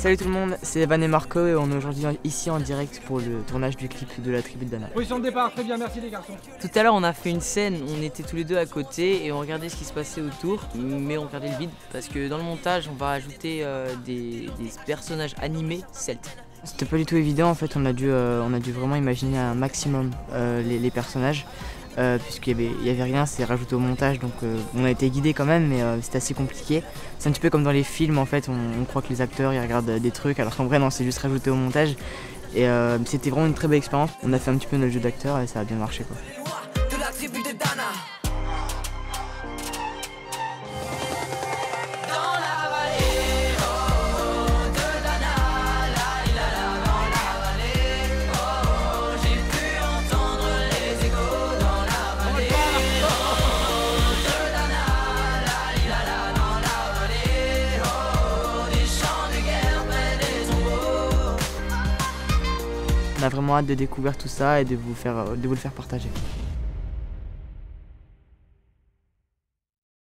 Salut tout le monde, c'est Evan et Marco et on est aujourd'hui ici en direct pour le tournage du clip de la tribu de Dana. Position de départ, très bien, merci les garçons. Tout à l'heure on a fait une scène, on était tous les deux à côté et on regardait ce qui se passait autour, mais on regardait le vide parce que dans le montage on va ajouter euh, des, personnages animés celtes. C'était pas du tout évident en fait, on a dû, euh, on a dû vraiment imaginer un maximum euh, les, personnages. Puisqu'il n'y avait, rien, c'est rajouté au montage, donc on a été guidé quand même, mais c'était assez compliqué. C'est un petit peu comme dans les films, en fait, on, croit que les acteurs ils regardent des trucs, alors qu'en vrai non, c'est juste rajouté au montage. Et c'était vraiment une très belle expérience. On a fait un petit peu notre jeu d'acteur et ça a bien marché quoi. On a vraiment hâte de découvrir tout ça et de vous, vous le faire partager.